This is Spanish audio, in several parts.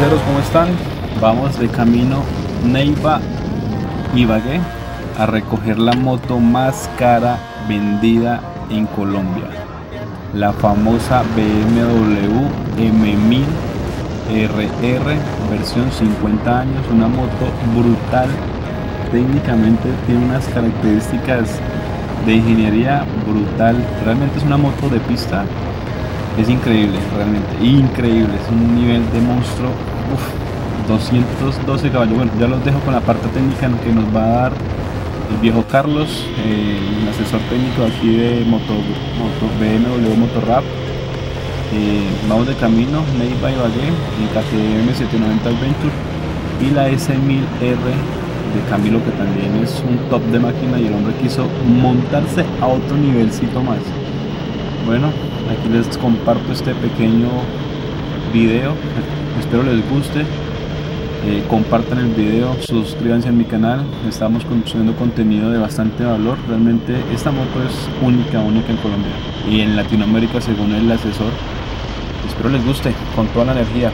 ¿cómo están? Vamos de camino Neiva Ibagué a recoger la moto más cara vendida en Colombia. La famosa BMW M1000 RR versión 50 años, una moto brutal. Técnicamente tiene unas características de ingeniería brutal. Realmente es una moto de pista. Es increíble, realmente, increíble. Es un nivel de monstruo. Uf, 212 caballos. Bueno, ya los dejo con la parte técnica que nos va a dar el viejo Carlos, eh, el asesor técnico aquí de Moto, Moto BMW Motorrap. Eh, vamos de camino, Neiva Ibagué, en KTM 790 Adventure y la S1000R de Camilo que también es un top de máquina y el hombre quiso montarse a otro nivelcito más. Bueno, aquí les comparto este pequeño video, espero les guste. Eh, compartan el video, suscríbanse a mi canal, estamos consumiendo contenido de bastante valor, realmente esta moto es única, única en Colombia y en Latinoamérica según el asesor. Espero les guste, con toda la energía.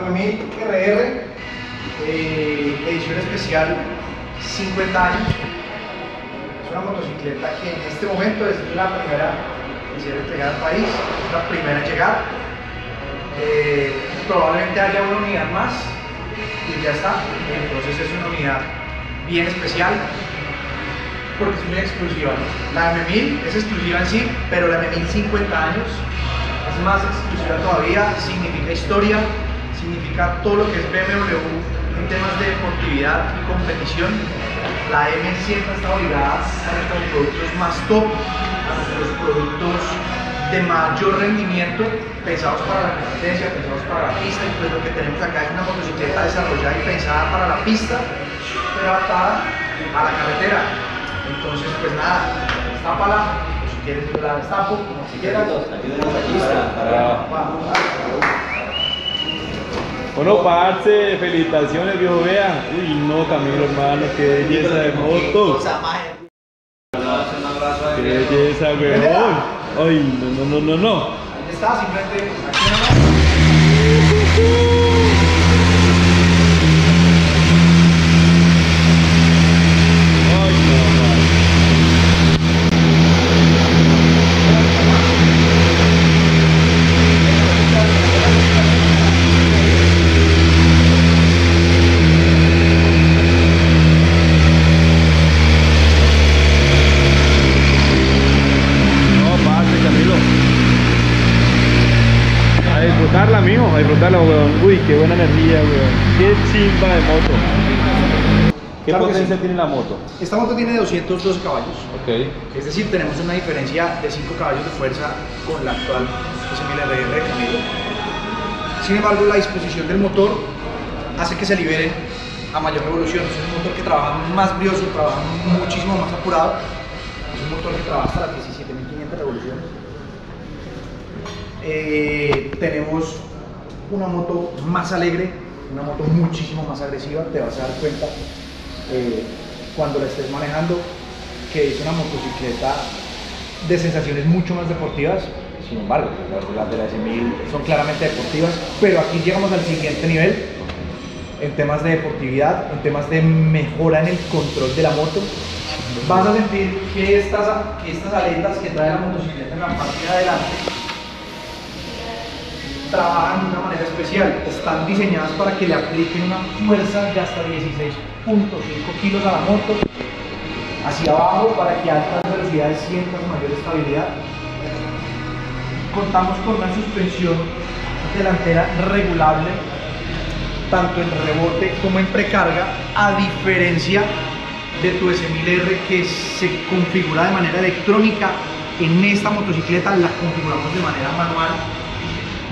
M1000 RR, eh, edición especial 50 años. Es una motocicleta que en este momento es la primera en ser entregada al país, es la primera en llegar. Eh, probablemente haya una unidad más y ya está. Entonces es una unidad bien especial porque es muy exclusiva. La M1000 es exclusiva en sí, pero la M1000 50 años es más exclusiva todavía, significa historia, significa todo lo que es BMW en temas de deportividad y competición. La M siempre ha estado ligada a nuestros productos más top, a nuestros productos de mayor rendimiento, pensados para la competencia, pensados para la pista, y pues lo que tenemos acá es una motocicleta desarrollada y pensada para la pista, pero adaptada a la carretera. Entonces, pues nada, estápala, si quieres la destapo, como si quieras. Bueno, parce, felicitaciones, viejo, vea. Uy, no, Camilo, hermano, qué belleza de moto. Qué belleza, weón. Ay, no, no, no, no, no. Ahí está, simplemente aquí Ay, no, no. No, parce, Camilo. A a disfrutarla, weón. Uy, qué buena energía, weón. Qué chimba de moto. ¿Qué Claro potencia sí. tiene la moto? Esta moto tiene 212 caballos. Ok. Es decir, tenemos una diferencia de 5 caballos de fuerza con la actual S1000RR de Camilo. Sin embargo, la disposición del motor hace que se libere a mayor revolución. Es un motor que trabaja más brioso, trabaja muchísimo más apurado. Es un motor que trabaja hasta las 17.500 revoluciones. Eh, tenemos una moto más alegre, una moto muchísimo más agresiva. Te vas a dar cuenta eh, cuando la estés manejando que es una motocicleta de sensaciones mucho más deportivas. Sin embargo, las de la S1000 son claramente deportivas, pero aquí llegamos al siguiente nivel en temas de deportividad, en temas de mejora en el control de la moto. Vas a sentir que estas, que estas aletas que trae la motocicleta en la parte de adelante trabajan de una manera especial. Están diseñadas para que le apliquen una fuerza de hasta 16.5 kilos a la moto hacia abajo para que a altas velocidades sientas mayor estabilidad. Contamos con una suspensión delantera regulable, tanto en rebote como en precarga, a diferencia de tu S1000R que se configura de manera electrónica. En esta motocicleta la configuramos de manera manual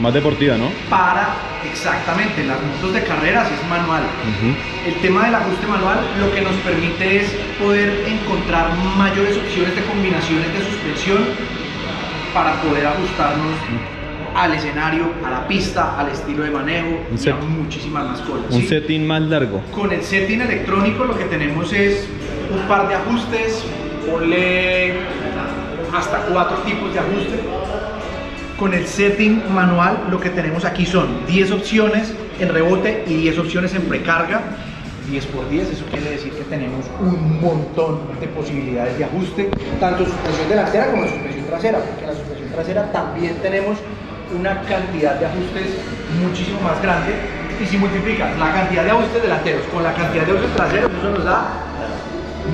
Más deportiva, ¿no? para exactamente las motos de carreras es manual. El tema del ajuste manual lo que nos permite es poder encontrar mayores opciones de combinaciones de suspensión para poder ajustarnos al escenario, a la pista, al estilo de manejo Un y set- a muchísimas más cosas. Un ¿sí? setting más largo. Con el setting electrónico lo que tenemos es un par de ajustes, ponle hasta cuatro tipos de ajuste. Con el setting manual lo que tenemos aquí son 10 opciones en rebote y 10 opciones en precarga. 10 por 10, eso quiere decir que tenemos un montón de posibilidades de ajuste, tanto suspensión delantera como suspensión trasera, porque en la suspensión trasera también tenemos una cantidad de ajustes muchísimo más grande. Y si multiplicas la cantidad de ajustes delanteros con la cantidad de ajustes traseros, eso nos da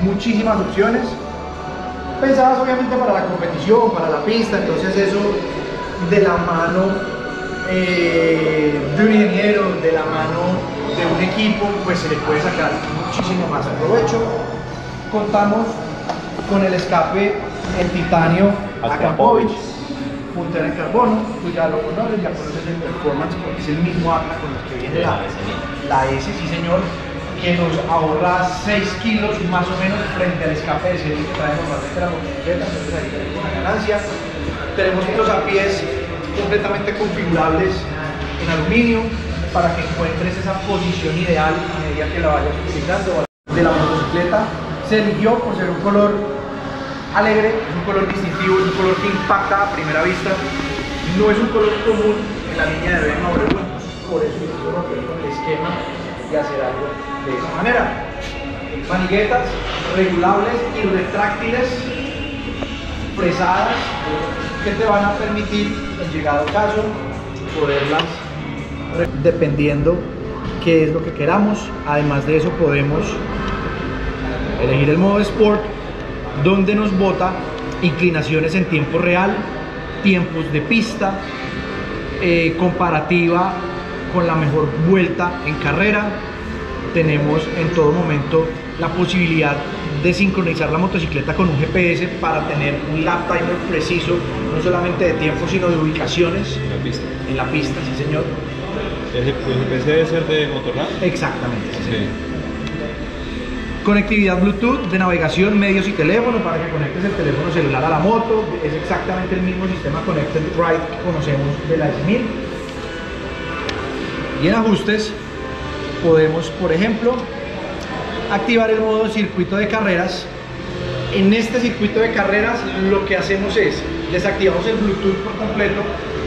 muchísimas opciones pensadas obviamente para la competición, para la pista, entonces eso de la mano eh, de un ingeniero, de la mano de un equipo, pues se le puede sacar muchísimo más provecho. Contamos con el escape en titanio Akapovich, puntera en carbono, tú ya lo conoces, ya conoces el performance porque es el mismo ACA con el que viene la, la S, sí señor, que nos ahorra 6 kilos más o menos frente al escape de serie que trae normalmente la entonces ahí tenemos una ganancia. Tenemos los pies completamente configurables en aluminio para que encuentres esa posición ideal a medida que la vayas utilizando de la motocicleta. Se eligió por ser un color alegre, es un color distintivo, es un color que impacta a primera vista. No es un color común en la línea de BMW, por eso con el esquema y hacer algo de esa manera. Maniguetas regulables y retráctiles, fresadas, que te van a permitir, en llegado caso, poderlas dependiendo qué es lo que queramos. Además de eso podemos elegir el modo Sport, donde nos bota inclinaciones en tiempo real, tiempos de pista, eh, comparativa con la mejor vuelta en carrera. Tenemos en todo momento la posibilidad de sincronizar la motocicleta con un GPS para tener un lap timer preciso, no solamente de tiempo, sino de ubicaciones La pista. en la pista, sí señor. Pues, ese debe ser de Motorrad. Exactamente. sí, señor. Sí. Conectividad Bluetooth de navegación, medios y teléfono para que conectes el teléfono celular a la moto. Es exactamente el mismo sistema Connected Ride que conocemos de la S1000. Y en ajustes podemos, por ejemplo, activar el modo circuito de carreras. En este circuito de carreras lo que hacemos es desactivamos el Bluetooth por completo,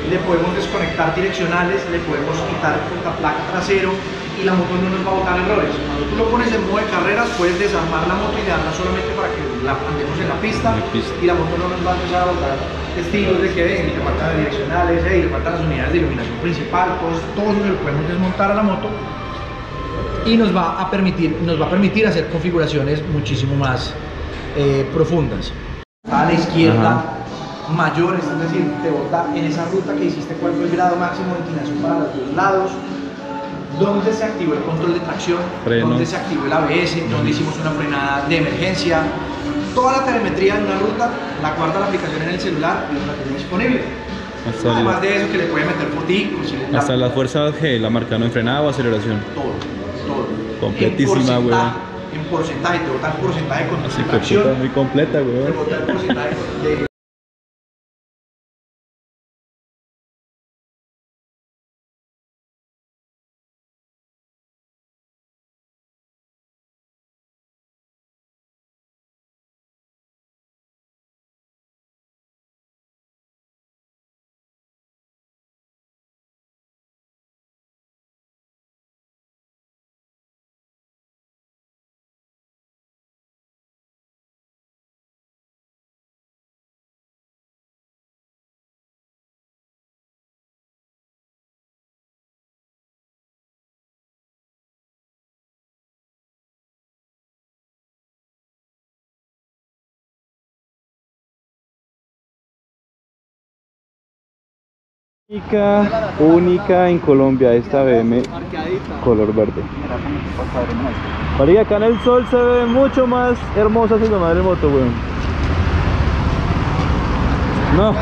le podemos desconectar direccionales, le podemos quitar el portaplaca trasero y la moto no nos va a botar errores. Cuando tú lo pones en modo de carreras, puedes desarmar la moto y dejarla solamente para que la andemos en la pista, En la pista. y la moto no nos va a empezar a botar estilos de que ven, le faltan direccionales, le faltan las unidades de iluminación principal, todo, todo eso se lo podemos desmontar a la moto y nos va a permitir, nos va a permitir hacer configuraciones muchísimo más eh, profundas. A la izquierda, mayores, es decir, te bota en esa ruta que hiciste cuál fue el grado máximo de inclinación para los dos lados, donde se activó el control de tracción, Frenos. donde se activó el ABS, donde hicimos una frenada de emergencia. Toda la telemetría de una ruta la guarda la aplicación en el celular y la tiene disponible. Hasta, Además la- de eso que le puede meter le- hasta las fuerzas G, la marca no en frenada o aceleración. todo, Completísima, En porcentaje, weón. En porcentaje, te bota el porcentaje con Así que puta, muy completa, te weón. bota el porcentaje de Única, única en Colombia esta BM color verde. Marica, acá en el sol se ve mucho más hermosa su madre moto, weón. No.